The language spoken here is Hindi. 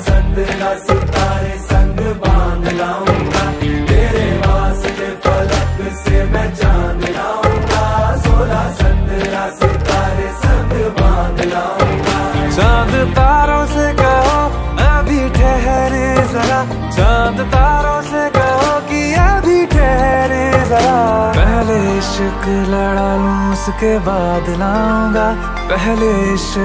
सत्रह सितारे संग बाँध लाऊँगा। तेरे वास्ते फलक से मैं चाँद लाऊँगा, सोलह सत्रह सितारे संग बाँध लाऊँगा। चाँद तारों से कहो, अभी ठहरे जरा। चाँद तारों से कहो कि अभी ठहरे जरा। पहले इश्क लड़ा लूँ, उसके बाद लाऊँगा। पहले इश्क